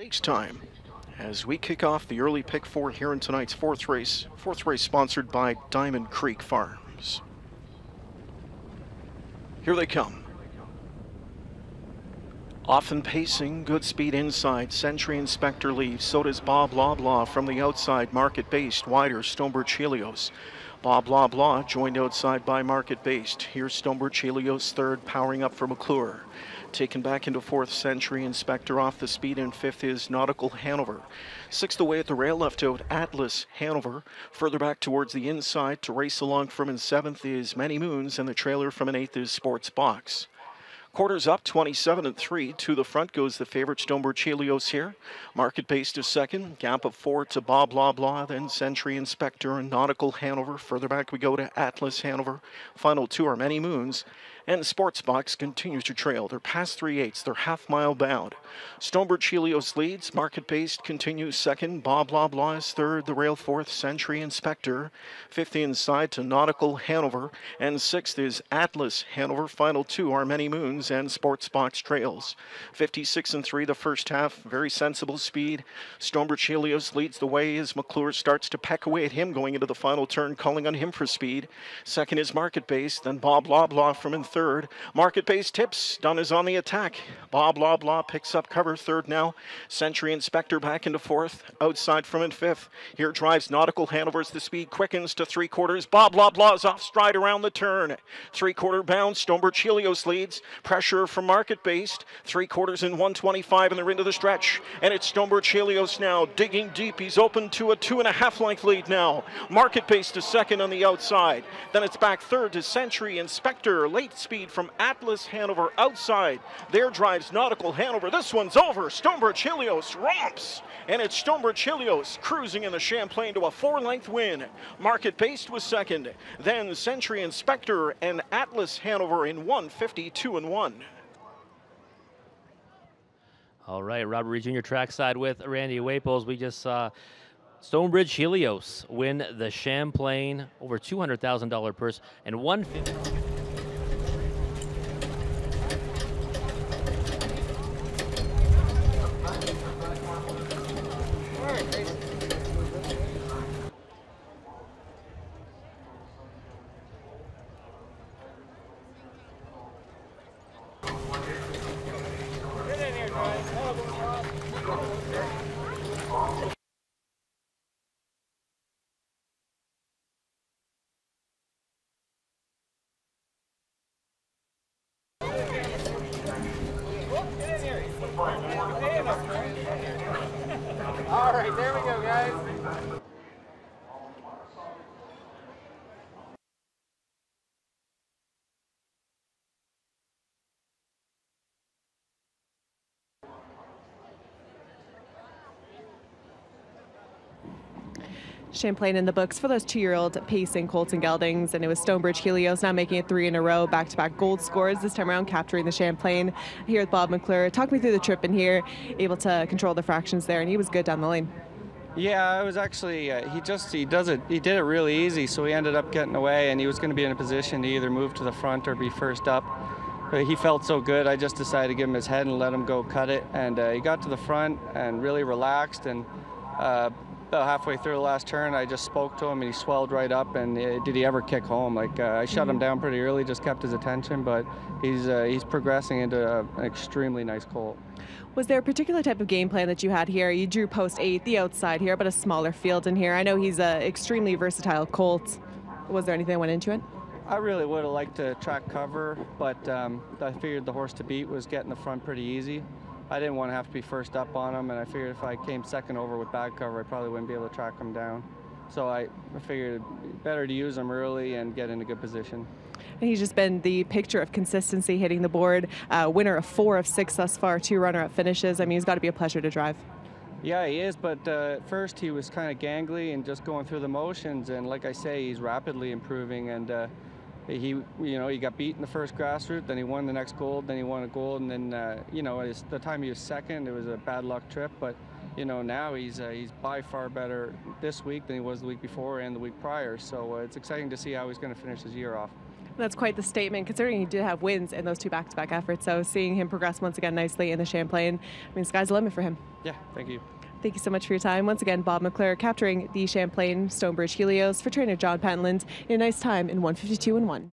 Stakes time as we kick off the early pick four here in tonight's fourth race. Fourth race sponsored by Diamond Creek Farms. Here they come. Often pacing, good speed inside. Century Inspector leaves. So does Bob Loblaw from the outside. Market based, wider. Stonebridge Helios. Bob Loblaw joined outside by Market based. Here's Stonebridge Helios third, powering up for McClure. Taken back into fourth century, Inspector off the speed, and fifth is Nautical Hanover. Sixth away at the rail left out, Atlas Hanover. Further back towards the inside to race along from in seventh is Many Moons, and the trailer from an eighth is Sports Box. Quarters up, 27 and 3. To the front goes the favorite Stonebridge Helios here. Market based to second. Gap of four to Bob Loblaw, then Century Inspector and Nautical Hanover. Further back we go to Atlas Hanover. Final two are Many Moons. And Sportsbox continues to trail. They're past three eighths. They're half mile bound. Stonebridge Helios leads. Market based continues second. Bob Blah is third. The rail fourth. Century Inspector. Fifth inside to Nautical Hanover. And sixth is Atlas Hanover. Final two are Many Moons and Sportsbox trails. 56 and 3 the first half. Very sensible speed. Stonebridge Helios leads the way as McClure starts to peck away at him going into the final turn, calling on him for speed. Second is Market Based. Then Bob Loblaw from in third. Market Based tips. Dunn is on the attack. Bob Loblaw picks up cover third now. Century Inspector back into fourth. Outside from in fifth. Here drives Nautical Hanover as the speed quickens to three quarters. Bob Loblaw is off stride around the turn. Three quarter bound. Stonebridge Helios leads. Pressure from Market Based. Three quarters in 125 and they're into the stretch. And it's Stonebridge Helios now digging deep. He's open to a two and a half length lead now. Market Based is second on the outside. Then it's back third to Century Inspector. Late speed from Atlas Hanover outside. There drives Nautical Hanover. This one's over. Stonebridge Helios romps. And it's Stonebridge Helios cruising in the Champlain to a four length win. Market Based was second. Then Century Inspector and Atlas Hanover in 152 and 1. All right, Robert Reed Jr. trackside with Randy Waples. We just saw Stonebridge Helios win the Champlain over $200,000 purse and 150. All right, there we go, guys. Champlain in the books for those two-year-old pacing Colts and Geldings, and it was Stonebridge Helios now making it three in a row, back-to-back gold scores this time around, capturing the Champlain here with Bob McClure. Talk me through the trip in here, able to control the fractions there, and he was good down the lane. Yeah, it was actually uh, he just he does it he did it really easy, so he ended up getting away, and he was going to be in a position to either move to the front or be first up. But he felt so good, I just decided to give him his head and let him go cut it, and uh, he got to the front and really relaxed and. Uh, about halfway through the last turn, I just spoke to him and he swelled right up. And uh, did he ever kick home? Like uh, I shut him down pretty early, just kept his attention, but he's uh, he's progressing into a, an extremely nice colt. Was there a particular type of game plan that you had here? You drew post eight, the outside here, but a smaller field in here. I know he's an extremely versatile colt. Was there anything that went into it? I really would have liked to track cover, but um, I figured the horse to beat was getting the front pretty easy. I didn't want to have to be first up on him, and I figured if I came second over with bad cover, I probably wouldn't be able to track him down. So I, figured better to use him early and get in a good position. And he's just been the picture of consistency hitting the board. Uh, winner of four of six thus far, two runner-up finishes. I mean, he's got to be a pleasure to drive. Yeah, he is, but uh, at first he was kind of gangly and just going through the motions. And like I say, he's rapidly improving. And uh, he, you know, he got beat in the first grassroots, then he won the next gold, then he won a gold, and then, uh, you know, his, the time he was second, it was a bad luck trip. But you know, now he's uh, he's by far better this week than he was the week before and the week prior. So uh, it's exciting to see how he's going to finish his year off. That's quite the statement, considering he did have wins in those two back-to-back efforts. So seeing him progress once again nicely in the Champlain, I mean, sky's the limit for him. Yeah, thank you. Thank you so much for your time. Once again, Bob McClure capturing the Champlain Stonebridge Helios for trainer John Pentland in a nice time in 152 and 1.